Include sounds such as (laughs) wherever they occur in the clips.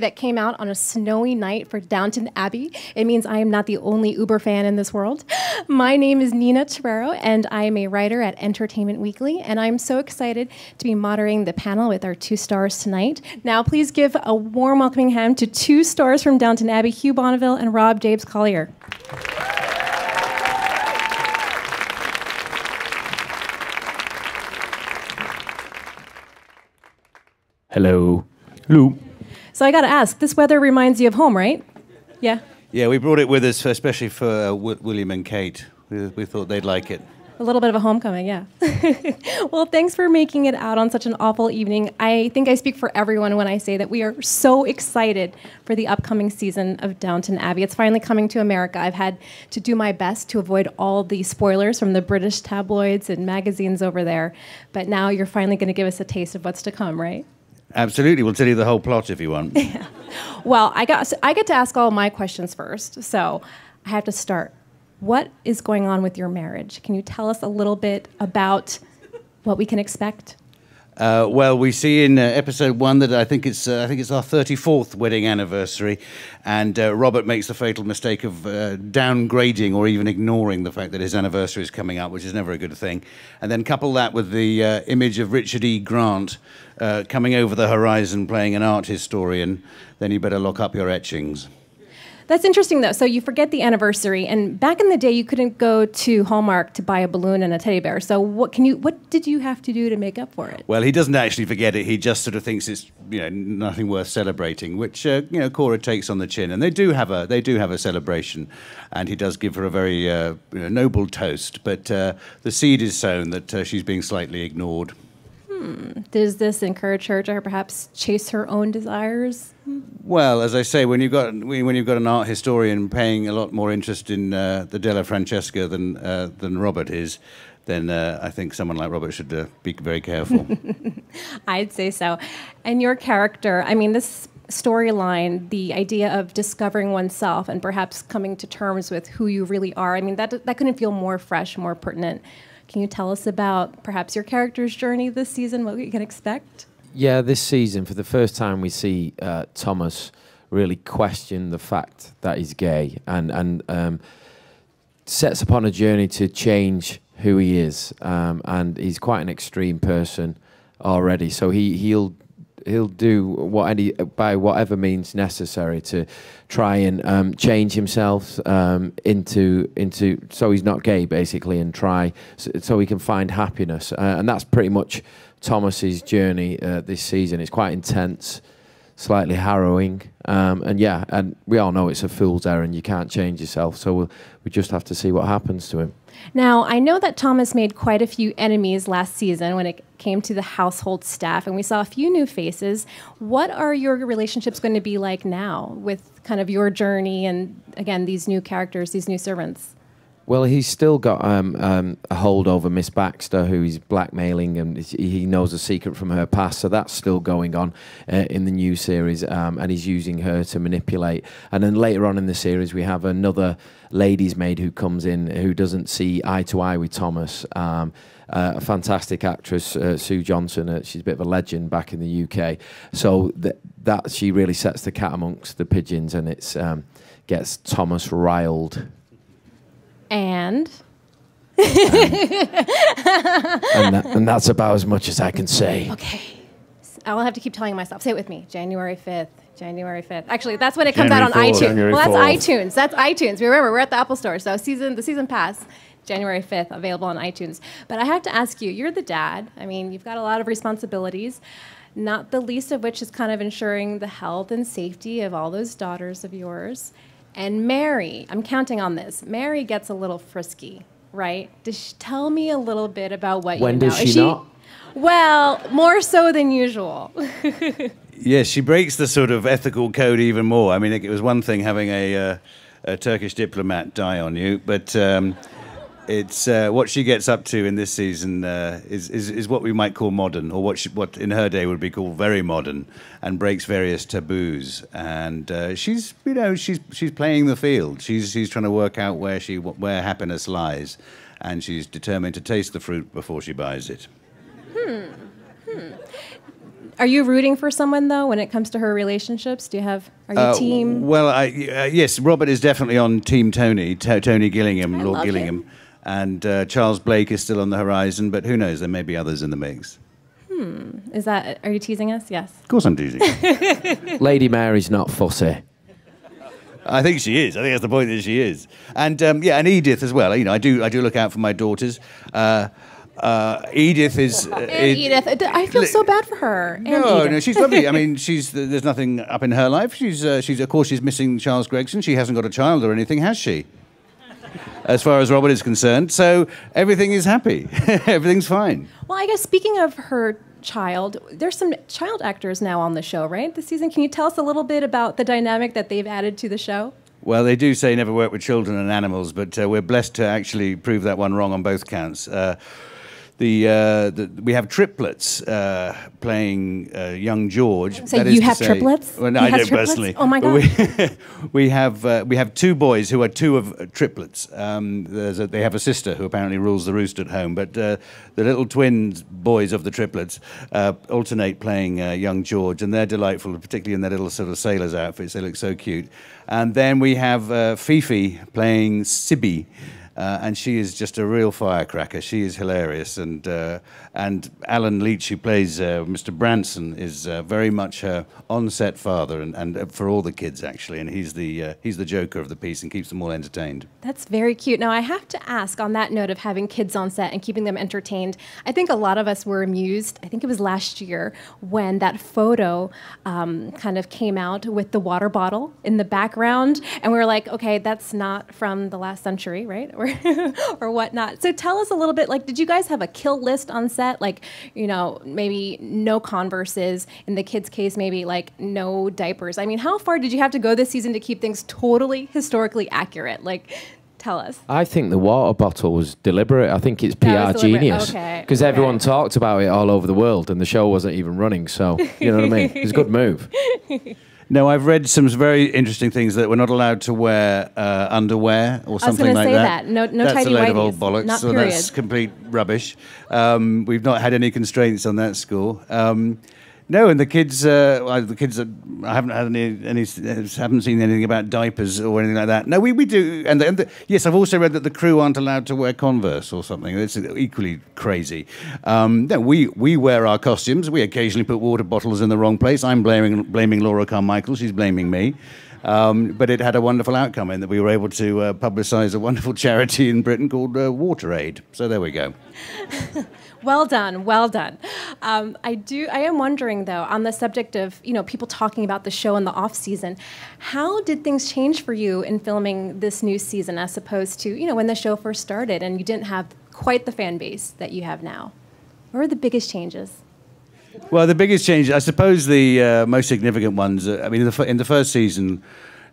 that came out on a snowy night for Downton Abbey. It means I am not the only Uber fan in this world. (laughs) My name is Nina Terrero, and I am a writer at Entertainment Weekly, and I'm so excited to be moderating the panel with our two stars tonight. Now, please give a warm welcoming hand to two stars from Downton Abbey, Hugh Bonneville and Rob James Collier. Hello. Hello. So I got to ask, this weather reminds you of home, right? Yeah. Yeah, we brought it with us, especially for uh, w- William and Kate. We, we thought they'd like it. A little bit of a homecoming, yeah. (laughs) well, thanks for making it out on such an awful evening. I think I speak for everyone when I say that we are so excited for the upcoming season of Downton Abbey. It's finally coming to America. I've had to do my best to avoid all the spoilers from the British tabloids and magazines over there. But now you're finally going to give us a taste of what's to come, right? Absolutely. We'll tell you the whole plot if you want. (laughs) Well, I got I get to ask all my questions first. So, I have to start. What is going on with your marriage? Can you tell us a little bit about what we can expect? Uh, well, we see in uh, episode one that I think it's uh, I think it's our thirty fourth wedding anniversary, and uh, Robert makes the fatal mistake of uh, downgrading or even ignoring the fact that his anniversary is coming up, which is never a good thing. And then couple that with the uh, image of Richard E. Grant coming over the horizon, playing an art historian, then you better lock up your etchings. That's interesting, though. So you forget the anniversary, and back in the day, you couldn't go to Hallmark to buy a balloon and a teddy bear. So what can you? What did you have to do to make up for it? Well, he doesn't actually forget it. He just sort of thinks it's you know nothing worth celebrating, which uh, you know Cora takes on the chin, and they do have a they do have a celebration, and he does give her a very uh, you know, noble toast. But uh, the seed is sown that uh, she's being slightly ignored. Hmm. Does this encourage her to perhaps chase her own desires? Well, as I say, when you've got when you've got an art historian paying a lot more interest in uh, the Della Francesca than uh, than Robert is, then uh, I think someone like Robert should uh, be very careful. (laughs) I'd say so. And your character, I mean, this storyline, the idea of discovering oneself and perhaps coming to terms with who you really are. I mean, that that couldn't feel more fresh, more pertinent. Can you tell us about perhaps your character's journey this season, what we can expect? Yeah, this season, for the first time, we see uh, Thomas really question the fact that he's gay and, and um, sets upon a journey to change who he is. Um, and he's quite an extreme person already. So he, he'll he'll do what any by whatever means necessary to try and um, change himself um, into into so he's not gay basically and try so, so he can find happiness uh, and that's pretty much Thomas's journey uh, this season. It's quite intense, slightly harrowing, um, and yeah, and we all know it's a fool's errand. You can't change yourself, so we'll, we just have to see what happens to him. Now, I know that Thomas made quite a few enemies last season when it came to the household staff, and we saw a few new faces. What are your relationships going to be like now with kind of your journey and, again, these new characters, these new servants? Well, he's still got um, um, a hold over Miss Baxter, who he's blackmailing, and he knows a secret from her past. So that's still going on uh, in the new series, um, and he's using her to manipulate. And then later on in the series, we have another lady's maid who comes in who doesn't see eye to eye with Thomas. Um, uh, a fantastic actress, uh, Sue Johnston. Uh, she's a bit of a legend back in the UK. So th that she really sets the cat amongst the pigeons, and it's um, gets Thomas riled. And? and, that, and, that's about as much as I can say. Okay. I'll have to keep telling myself. Say it with me. January 5th. January 5th. Actually, that's when it comes January out on 4th. iTunes. January well, that's 4th. iTunes. That's iTunes. We remember, we're at the Apple Store. So season the season pass, January 5th, available on iTunes. But I have to ask you, you're the dad. I mean, you've got a lot of responsibilities, not the least of which is kind of ensuring the health and safety of all those daughters of yours. And Mary, I'm counting on this. Mary gets a little frisky, right? Does she, tell me a little bit about what when you know. When does she, she not? Well, more so than usual. (laughs) yes, she breaks the sort of ethical code even more. I mean, it was one thing having a, uh, a Turkish diplomat die on you, but um, it's uh, what she gets up to in this season uh, is, is, is what we might call modern, or what she, what in her day would be called very modern, and breaks various taboos. And uh, she's you know she's she's playing the field. She's she's trying to work out where she where happiness lies, and she's determined to taste the fruit before she buys it. Hmm. Hmm. Are you rooting for someone though when it comes to her relationships? Do you have are you uh, team? Well, I, uh, yes, Robert is definitely on Team Tony, T- Tony Gillingham, I Lord Gillingham, him. and uh, Charles Blake is still on the horizon. But who knows? There may be others in the mix. Hmm. Is that? Are you teasing us? Yes. Of course, I'm teasing. (laughs) Lady Mary's not fussy. I think she is. I think that's the point that she is. And um, yeah, and Edith as well. You know, I do I do look out for my daughters. Uh, uh, Edith is. Uh, (laughs) Edith, I feel so bad for her. No, no, she's lovely. I (laughs) mean, she's there's nothing up in her life. She's uh, she's of course she's missing Charles Gregson. She hasn't got a child or anything, has she? as far as Robert is concerned. So everything is happy. (laughs) Everything's fine. Well, I guess speaking of her child, there's some child actors now on the show, right? This season. Can you tell us a little bit about the dynamic that they've added to the show? Well, they do say never work with children and animals, but uh, we're blessed to actually prove that one wrong on both counts. The, uh, the, we have triplets uh, playing uh, young George. So you have say, triplets? Well, no, I don't triplets? personally. Oh my god! We, (laughs) we, have uh, we have two boys who are two of uh, triplets. Um, a, they have a sister who apparently rules the roost at home, but uh, the little twins boys of the triplets alternate playing young George, and they're delightful, particularly in their little sort of sailors outfits. They look so cute. And then we have Fifi playing Sybbie. Uh, and she is just a real firecracker. She is hilarious, and uh, and Allen Leech, who plays uh, Mr. Branson, is uh, very much her on-set father, and, and uh, for all the kids actually, and he's the uh, he's the joker of the piece and keeps them all entertained. That's very cute. Now I have to ask on that note of having kids on set and keeping them entertained. I think a lot of us were amused. I think it was last year when that photo um, kind of came out with the water bottle in the background, and we were like, okay, that's not from the last century, right? (laughs) or whatnot. So tell us a little bit. Like, did you guys have a kill list on set? Like, you know, maybe no Converses. In the kids' case, maybe like no diapers. I mean, how far did you have to go this season to keep things totally historically accurate? Like, tell us. I think the water bottle was deliberate. I think it's PR genius because okay. everyone okay. talked about it all over the world, and the show wasn't even running. So you know what I mean? It's a good move. (laughs) No, I've read some very interesting things that we're not allowed to wear uh, underwear or something like that. that. No, no that's tidy a load of old bollocks. Not so period. that's complete rubbish. Um, we've not had any constraints on that score. Um, no, and the kids, uh, the kids, I haven't had any, any, haven't seen anything about diapers or anything like that. No, we, we do, and, the, and the, yes, I've also read that the crew aren't allowed to wear Converse or something. It's equally crazy. Um, no, we we wear our costumes. We occasionally put water bottles in the wrong place. I'm blaming blaming Laura Carmichael. She's blaming me. Um, but it had a wonderful outcome in that we were able to uh, publicise a wonderful charity in Britain called uh, Water Aid. So there we go. (laughs) Well done, well done. Um, I do. I am wondering though, on the subject of you know people talking about the show in the off season, how did things change for you in filming this new season as opposed to you know when the show first started and you didn't have quite the fan base that you have now? What are the biggest changes? Well, the biggest change, I suppose, the uh, most significant ones. Uh, I mean, in the, in the first season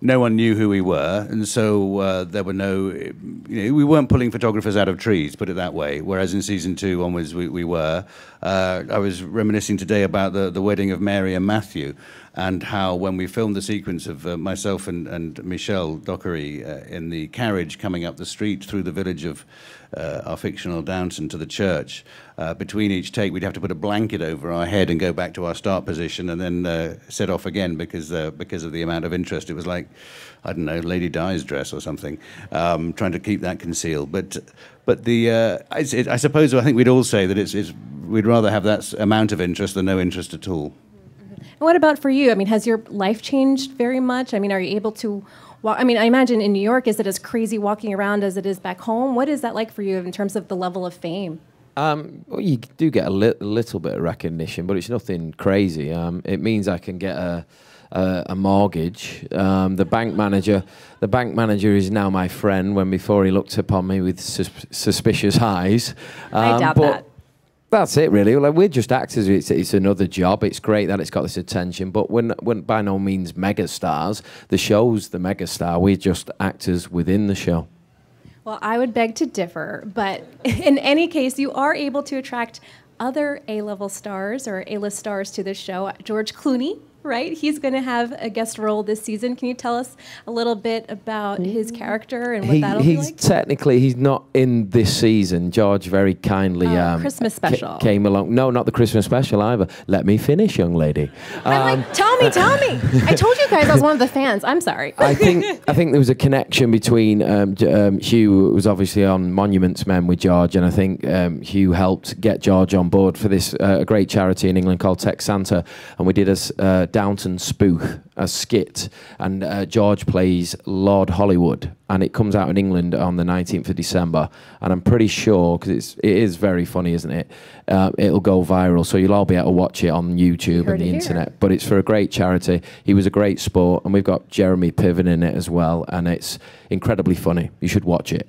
no one knew who we were, and so uh, there were no, you know, we weren't pulling photographers out of trees, put it that way. Whereas in season two onwards, we, we were. Uh, I was reminiscing today about the, the wedding of Mary and Matthew, and how when we filmed the sequence of uh, myself and, and Michelle Dockery uh, in the carriage coming up the street through the village of uh, our fictional Downton to the church, uh, between each take we'd have to put a blanket over our head and go back to our start position and then uh, set off again because uh, because of the amount of interest. It was like I don't know Lady Di's dress or something, um, trying to keep that concealed. But but the it, I suppose I think we'd all say that it's, it's we'd rather have that amount of interest than no interest at all. And what about for you? I mean, has your life changed very much? I mean, are you able to well, I mean, I imagine in New York, is it as crazy walking around as it is back home? What is that like for you in terms of the level of fame? Um, well, you do get a li- little bit of recognition, but it's nothing crazy. Um, it means I can get a a, a mortgage. Um, the bank manager, the bank manager is now my friend. When before he looked upon me with sus- suspicious eyes. Um, I doubt that. That's it, really. Like we're just actors. It's, it's another job. It's great that it's got this attention, but we're, we're by no means mega stars. The show's the mega star. We're just actors within the show. Well, I would beg to differ, but (laughs) in any case, you are able to attract other A-level stars or A-list stars to this show. George Clooney right? He's going to have a guest role this season. Can you tell us a little bit about his character and what he, that'll he's be like? technically he's not in this season. George very kindly Oh, um, Christmas special. came along. No, not the Christmas special either. Let me finish, young lady. I'm Um, like, tell me, tell me. (laughs) I told you guys I was one of the fans. I'm sorry. I think (laughs) I think there was a connection between um, um, Hugh was obviously on Monuments Men with George, and I think um, Hugh helped get George on board for this uh, great charity in England called Text Santa, and we did a uh, Downton spoof, a skit, and uh, George plays Lord Hollywood, and it comes out in England on the 19th of December, and I'm pretty sure because it's it is very funny, isn't it? Uh, it'll go viral, so you'll all be able to watch it on YouTube and the it here. internet but it's for a great charity. He was a great sport, and we've got Jeremy Piven in it as well, and it's incredibly funny. You should watch it.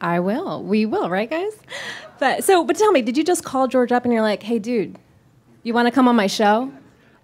I will. We will, right, guys? But so, but tell me, did you just call George up and you're like, "Hey, dude, you want to come on my show?"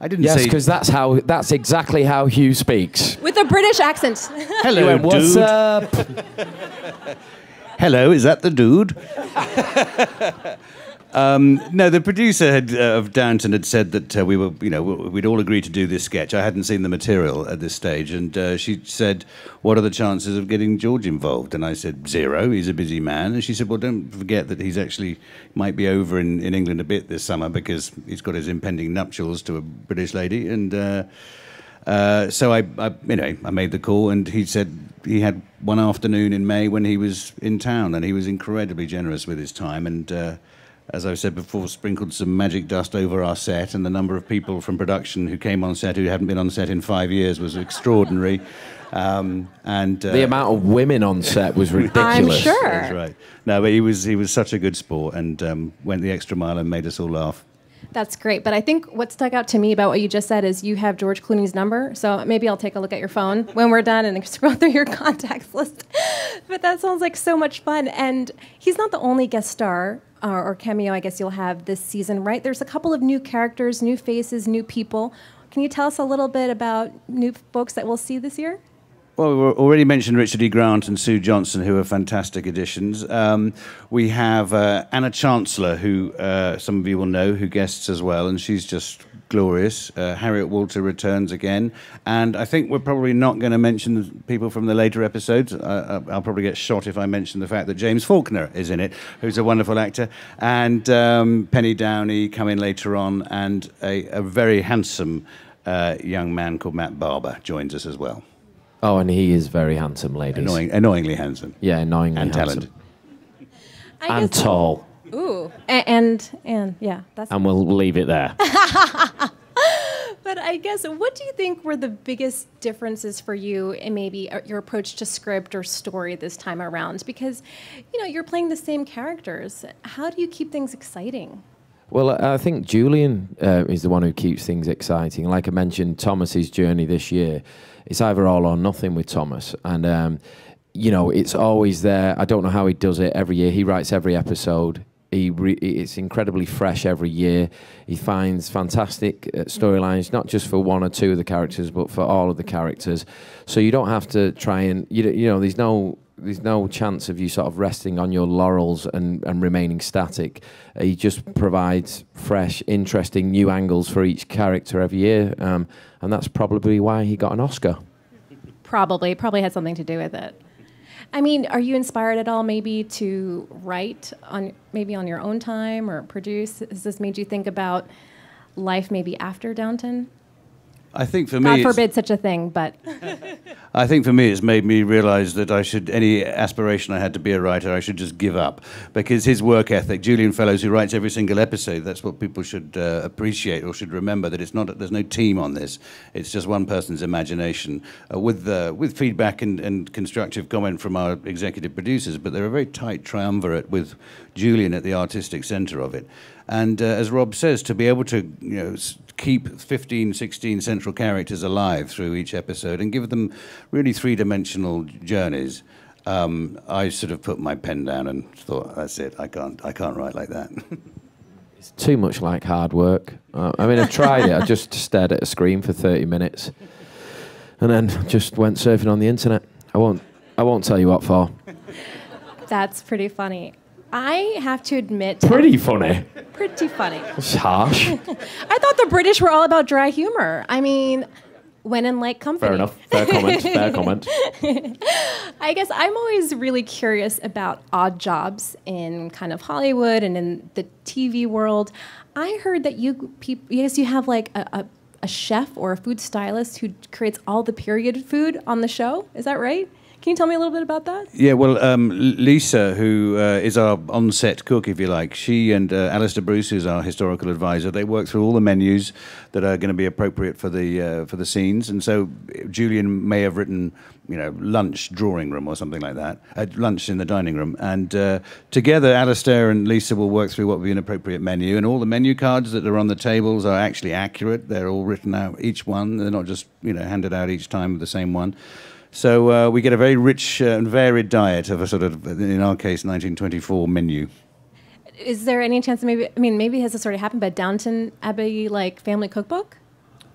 I didn't Yes, say because that's how that's exactly how Hugh speaks. With a British accent. (laughs) hello, He went, What's dude. up? (laughs) Hello, is that the dude? (laughs) um, no, the producer had, uh, of Downton had said that uh, we were, you know, we'd all agreed to do this sketch. I hadn't seen the material at this stage, and uh, she said, "What are the chances of getting George involved?" And I said, zero. He's a busy man." And she said, "Well, don't forget that he's actually might be over in, in England a bit this summer because he's got his impending nuptials to a British lady." And uh, uh, so I, I, you know, I made the call, and he said he had one afternoon in May when he was in town, and he was incredibly generous with his time. And uh, as I've said before, sprinkled some magic dust over our set, and the number of people from production who came on set who hadn't been on set in five years was extraordinary. Um, and uh, The amount of women on set was (laughs) ridiculous. I'm sure. that's right. No, but he was he was such a good sport, and um, went the extra mile and made us all laugh. That's great. But I think what stuck out to me about what you just said is you have George Clooney's number. So maybe I'll take a look at your phone when we're done and (laughs) scroll through your contacts list. (laughs) but that sounds like so much fun. And he's not the only guest star uh, or cameo, I guess you'll have this season, right? There's a couple of new characters, new faces, new people. Can you tell us a little bit about new folks that we'll see this year? Well, we already mentioned Richard E. Grant and Sue Johnston, who are fantastic additions. Um, we have uh, Anna Chancellor, who uh, some of you will know, who guests as well, and she's just glorious. Uh, Harriet Walter returns again, and I think we're probably not going to mention people from the later episodes. I'll probably get shot if I mention the fact that James Faulkner is in it, who's a wonderful actor, and um, Penny Downie come in later on, and a, a very handsome uh, young man called Matt Barber joins us as well. Oh, and he is very handsome, ladies. Annoying, annoyingly handsome. Yeah, annoyingly And handsome. talented. I And guess- tall. Ooh. And, and, and yeah, that's And we'll leave it there. (laughs) But I guess, what do you think were the biggest differences for you in maybe uh, your approach to script or story this time around? Because, you know, you're playing the same characters. How do you keep things exciting? Well, I I think Julian uh, is the one who keeps things exciting. Like I mentioned, Thomas's journey this year, it's either all or nothing with Thomas, and um, you know it's always there. I don't know how he does it every year. He writes every episode. He it's incredibly fresh every year. He finds fantastic uh, storylines, not just for one or two of the characters, but for all of the characters. So you don't have to try and you you know there's no there's no chance of you sort of resting on your laurels and, and remaining static. Uh, he just provides fresh, interesting new angles for each character every year, um, and that's probably why he got an Oscar. Probably, probably had something to do with it. I mean, are you inspired at all maybe to write on maybe on your own time or produce? Has this made you think about life maybe after Downton? I think for me, God forbid such a thing, but (laughs) I think for me, it's made me realise that I should any aspiration I had to be a writer, I should just give up because his work ethic, Julian Fellowes, who writes every single episode, that's what people should uh, appreciate or should remember that it's not there's no team on this. It's just one person's imagination uh, with uh, with feedback and, and constructive comment from our executive producers. But they're a very tight triumvirate with Julian at the artistic centre of it. And uh, as Rob says, to be able to you know keep 15, 16 central characters alive through each episode and give them really three-dimensional journeys, um, I sort of put my pen down and thought, "That's it. I can't. I can't write like that." (laughs) It's too much like hard work. Uh, I mean, I tried it. I just stared at a screen for 30 minutes, and then just went surfing on the internet. I won't. I won't tell you what for. that's pretty funny. I have to admit. Pretty funny. Pretty funny. It's harsh. (laughs) I thought the British were all about dry humor. I mean, when in like company. Fair enough. Fair comment. (laughs) Fair comment. I guess I'm always really curious about odd jobs in kind of Hollywood and in the TV world. I heard that you people, yes, you have like a, a, a chef or a food stylist who creates all the period food on the show. Is that right? Can you tell me a little bit about that? Yeah, well, um, Lisa, who uh, is our on-set cook, if you like, she and uh, Alastair Bruce, who's our historical advisor, they work through all the menus that are going to be appropriate for the uh, for the scenes. And so Julian may have written, you know, lunch drawing room or something like that, at lunch in the dining room. And uh, together, Alastair and Lisa will work through what would be an appropriate menu. And all the menu cards that are on the tables are actually accurate. They're all written out, each one. They're not just you know handed out each time with the same one. So uh, we get a very rich uh, and varied diet of a sort of, in our case, 1924 menu. Is there any chance, maybe, I mean, maybe has this already happened, but Downton Abbey, like, family cookbook?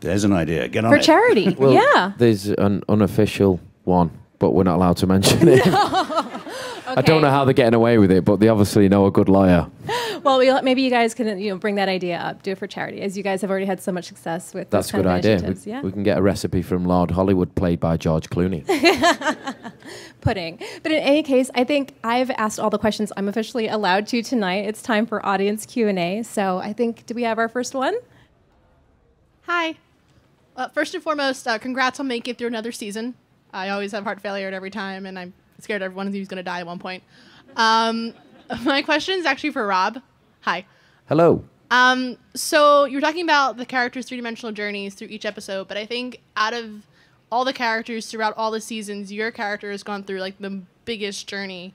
There's an idea. Get on For it. charity, (laughs) well, yeah. There's an unofficial one, but we're not allowed to mention it. (laughs) (laughs) I don't know how they're getting away with it, but they obviously know a good liar. (laughs) Well, we'll, maybe you guys can you know bring that idea up, do it for charity, as you guys have already had so much success with. That's a good idea. We, yeah? we can get a recipe from Lord Hollywood, played by George Clooney. (laughs) Pudding. But in any case, I think I've asked all the questions I'm officially allowed to tonight. It's time for audience Q and A. So I think, do we have our first one? Hi. Uh, first and foremost, uh, congrats on making it through another season. I always have heart failure at every time, and I'm scared everyone of you is going to die at one point. Um, (laughs) my question is actually for Rob. Hi. Hello. Um, so you were talking about the characters' three-dimensional journeys through each episode, but I think out of all the characters throughout all the seasons, your character has gone through like the biggest journey.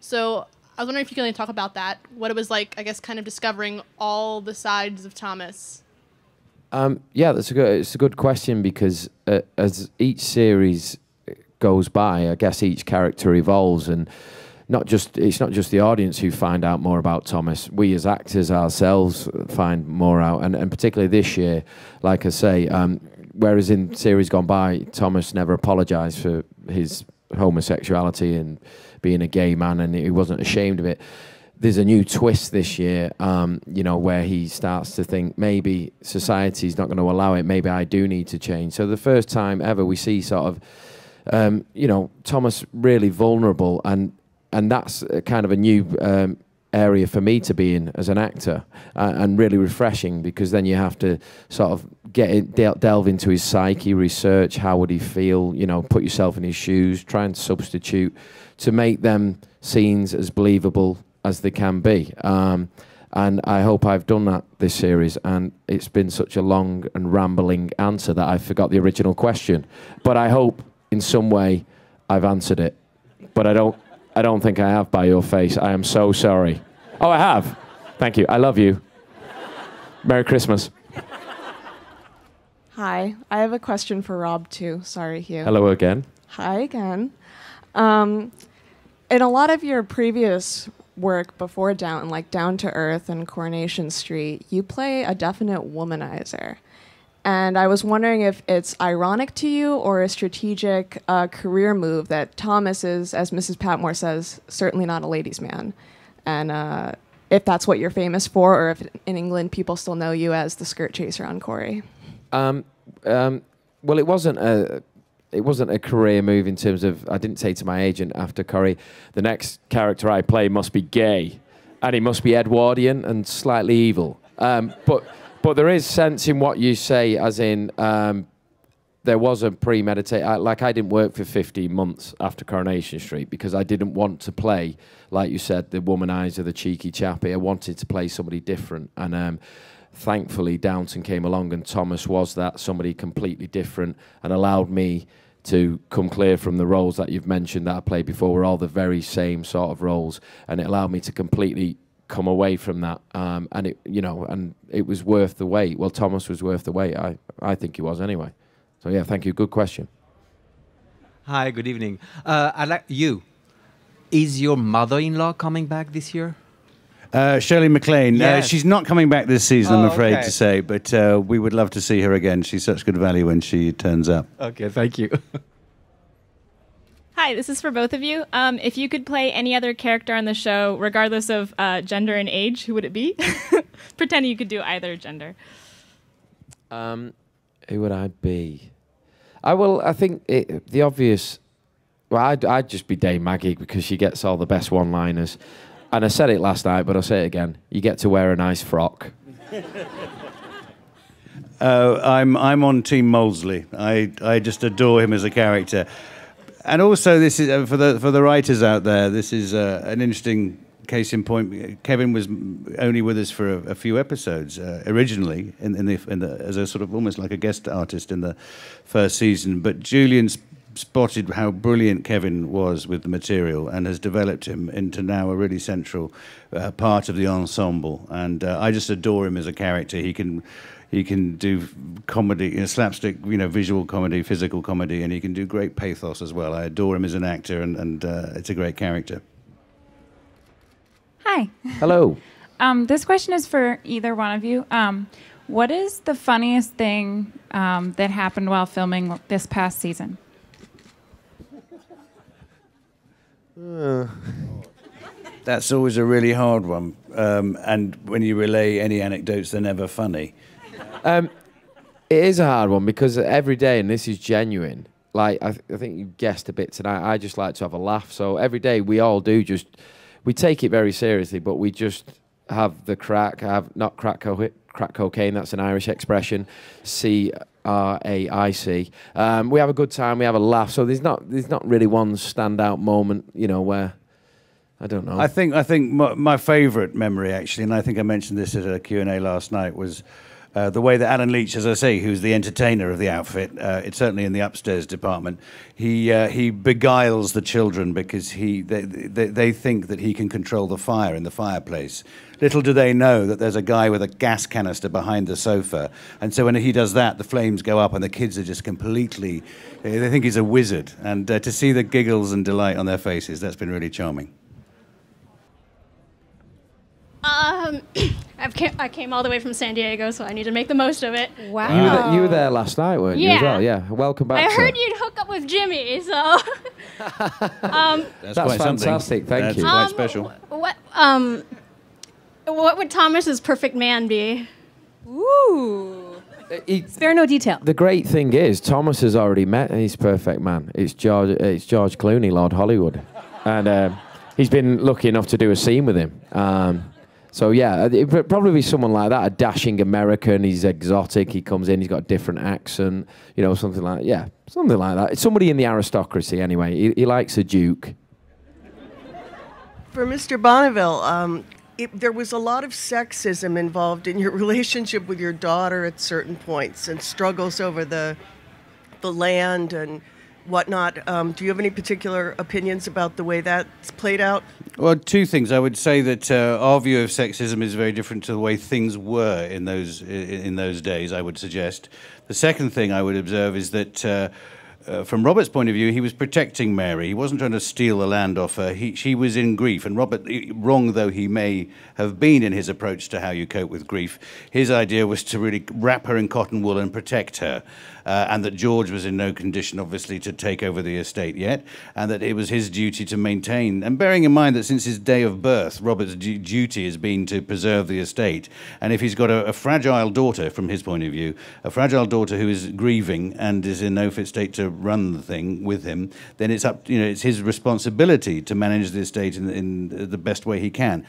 So I was wondering if you could talk about that, what it was like, I guess, kind of discovering all the sides of Thomas. Um, yeah, that's a good. It's a good question because uh, as each series goes by, I guess each character evolves, and not just it's not just the audience who find out more about Thomas. We as actors ourselves find more out, and, and particularly this year, like I say, um, whereas in series gone by, Thomas never apologised for his homosexuality and being a gay man, and he wasn't ashamed of it. There's a new twist this year, um, you know, where he starts to think maybe society's not going to allow it. Maybe I do need to change. So the first time ever we see sort of, um, you know, Thomas really vulnerable, and and that's kind of a new um, area for me to be in as an actor, uh, and really refreshing because then you have to sort of get in, del- delve into his psyche, research how would he feel, you know, put yourself in his shoes, try and substitute to make them scenes as believable as they can be. Um, and I hope I've done that this series. And it's been such a long and rambling answer that I forgot the original question. But I hope in some way I've answered it. But I don't. I don't think I have by your face. I am so sorry. Oh, I have. Thank you. I love you. Merry Christmas. Hi, I have a question for Rob too. Sorry, Hugh. Hello again. Hi again. Um, in a lot of your previous work before Down, like Down to Earth and Coronation Street, you play a definite womanizer. And I was wondering if it's ironic to you or a strategic uh, career move that Thomas is, as Mrs. Patmore says, certainly not a ladies' man. And uh, if that's what you're famous for, or if in England people still know you as the skirt chaser on Corrie. Um, um, well, it wasn't a it wasn't a career move in terms of I didn't say to my agent after Corrie, the next character I play must be gay, and he must be Edwardian and slightly evil. Um, but but there is sense in what you say, as in um, there was a premeditated. Like I didn't work for 15 months after Coronation Street because I didn't want to play, like you said, the womanizer, the cheeky chappie. I wanted to play somebody different, and um, thankfully Downton came along and Thomas was that somebody completely different and allowed me to come clear from the roles that you've mentioned that I played before were all the very same sort of roles and it allowed me to completely come away from that um, and it you know and it was worth the wait well Thomas was worth the wait I, I think he was anyway so yeah thank you good question hi good evening uh, I'd like you is your mother-in-law coming back this year Uh, Shirley MacLaine. Uh, she's not coming back this season, I'm Oh, afraid okay. to say, but uh, we would love to see her again. She's such good value when she turns up. okay thank you (laughs) Hi, this is for both of you. Um, if you could play any other character on the show, regardless of uh, gender and age, who would it be? (laughs) Pretend you could do either gender. Um, who would I be? I will. I think it, the obvious. Well, I'd, I'd just be Dame Maggie because she gets all the best one-liners. And I said it last night, but I'll say it again. You get to wear a nice frock. (laughs) uh, I'm I'm on Team Molesley. I I just adore him as a character, and also this is uh, for the for the writers out there. This is uh, an interesting case in point. Kevin was only with us for a, a few episodes uh, originally, in, in, the, in the as a sort of almost like a guest artist in the first season. But Julian's spotted how brilliant Kevin was with the material and has developed him into now a really central uh, part of the ensemble. And uh, I just adore him as a character. He can he can do comedy, you know, slapstick, you know, visual comedy, physical comedy, and he can do great pathos as well. I adore him as an actor, and, and uh, it's a great character. Hi. Hello. (laughs) um, this question is for either one of you. Um, what is the funniest thing um, that happened while filming this past season? Uh, (laughs) that's always a really hard one. Um, and when you relay any anecdotes, they're never funny. Um, it is a hard one because every day, and this is genuine. Like I, th- I think you guessed a bit tonight. I just like to have a laugh. So every day we all do just we take it very seriously, but we just have the crack. Have not crack co- crack cocaine. That's an Irish expression. C R A I C. Um, we have a good time. We have a laugh. So there's not there's not really one standout moment, you know, where I don't know. I think I think my, my favourite memory actually, and I think I mentioned this at a Q and A last night, was. Uh, the way that Allen Leech, as I say, who's the entertainer of the outfit, uh, it's certainly in the upstairs department. He uh, he beguiles the children because he they, they, they think that he can control the fire in the fireplace. Little do they know that there's a guy with a gas canister behind the sofa, and so when he does that, the flames go up, and the kids are just completely. They think he's a wizard, and uh, to see the giggles and delight on their faces, that's been really charming. Um, (clears throat) i came all the way from San Diego, so I need to make the most of it. Wow. You were, there, you were there last night, weren't you? Yeah. As well? Yeah. Welcome back. I sir. heard you'd hook up with Jimmy, so. (laughs) um, that's, that's quite fantastic. Something. Thank that's you. quite Um, special. What um, what would Thomas's perfect man be? Ooh. He- Spare no detail. The great thing is, Thomas has already met his perfect man. It's George. It's George Clooney, Lord Hollywood, and um, he's been lucky enough to do a scene with him. Um, so yeah, it would probably be someone like that, a dashing American. He's exotic. He comes in. He's got a different accent. You know, something like yeah, something like that. It's somebody in the aristocracy anyway. He, he likes a duke. For Mr. Bonneville, um, it, there was a lot of sexism involved in your (laughs) relationship with your daughter at certain points and struggles over the the land and whatnot. Um, do you have any particular opinions about the way that's played out? Well, two things. I would say that uh, our view of sexism is very different to the way things were in those in those days. I would suggest. The second thing I would observe is that. Uh, uh, from Robert's point of view, he was protecting Mary. He wasn't trying to steal the land off her. He, she was in grief. And Robert, wrong though he may have been in his approach to how you cope with grief, his idea was to really wrap her in cotton wool and protect her uh, and that George was in no condition, obviously, to take over the estate yet, and that it was his duty to maintain. And bearing in mind that since his day of birth, Robert's du- duty has been to preserve the estate. And if he's got a, a fragile daughter, from his point of view, a fragile daughter who is grieving and is in no fit state to run the thing with him, then it's up, you know, it's his responsibility to manage the estate in, in the best way he can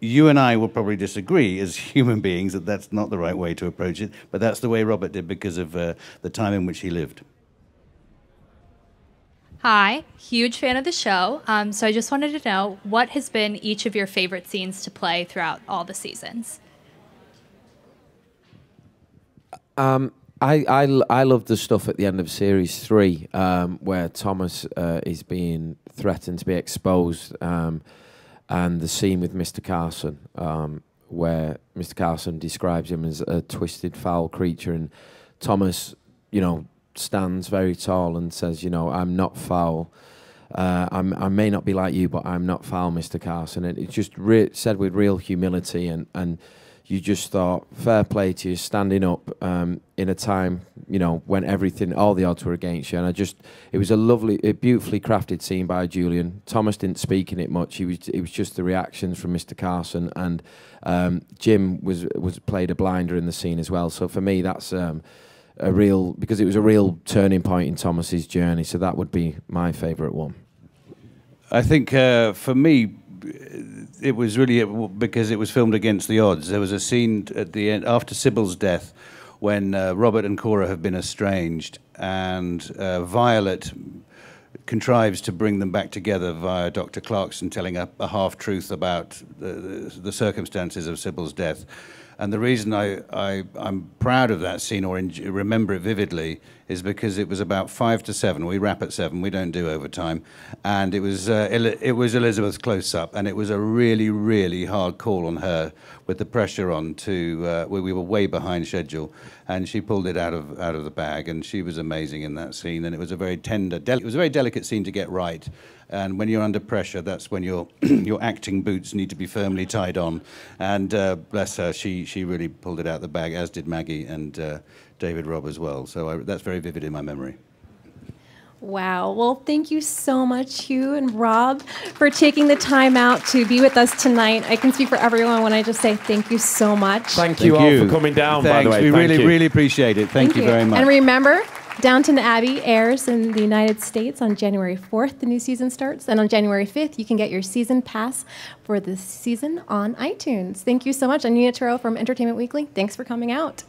you and I will probably disagree as (laughs) human beings that that's not the right way to approach it, but that's the way Robert did because of uh, the time in which he lived. Hi, huge fan of the show. Um, so I just wanted to know what has been each of your favorite scenes to play throughout all the seasons. Um, I, I, I love the stuff at the end of series three um, where Thomas uh, is being threatened to be exposed. And the scene with Mr. Carson, um, where Mr. Carson describes him as a twisted, foul creature, and Thomas, you know, stands very tall and says, you know, I'm not foul. Uh, I may not be like you, but I'm not foul, Mr. Carson. And it's just said with real humility and, and you just thought, fair play to you, standing up um, in a time, you know, when everything, all the odds were against you. And I just, it was a lovely, a beautifully crafted scene by Julian. Thomas didn't speak in it much. He was, it was just the reactions from Mr. Carson, and um, Jim was was played a blinder in the scene as well. So for me, that's. Um, a real because it was a real turning point in Thomas's journey. So that would be my favourite one. I think uh, for me, it was really because it was filmed against the odds. There was a scene at the end after Sybil's death when uh, Robert and Cora have been estranged, and uh, Violet contrives to bring them back together via Dr. Clarkson telling a, a half truth about the, the, circumstances of Sybil's death. And the reason I, I, am proud of that scene or remember it vividly is because it was about five to seven. We wrap at seven. We don't do overtime, and it was uh, it was Elizabeth's close up, and it was a really really hard call on her with the pressure on to uh, we, we were way behind schedule, and she pulled it out of out of the bag, and she was amazing in that scene, and it was a very tender, it was a very delicate scene to get right, and when you're under pressure, that's when your (clears throat) your acting boots need to be firmly tied on, and uh, bless her, she she really pulled it out of the bag, as did Maggie, and uh, David Robb as well. So I, that's very vivid in my memory. Wow. Well, thank you so much, Hugh and Rob, for taking the time out to be with us tonight. I can speak for everyone when I just say thank you so much. Thank you thank all you. for coming down, Thanks. by the way. We thank really, you. really appreciate it. Thank, thank you, you very much. And remember, Downton Abbey airs in the United States on January 4th. The new season starts. And on January 5th, you can get your season pass for the season on iTunes. Thank you so much. I'm Nina Terrero from Entertainment Weekly. Thanks for coming out.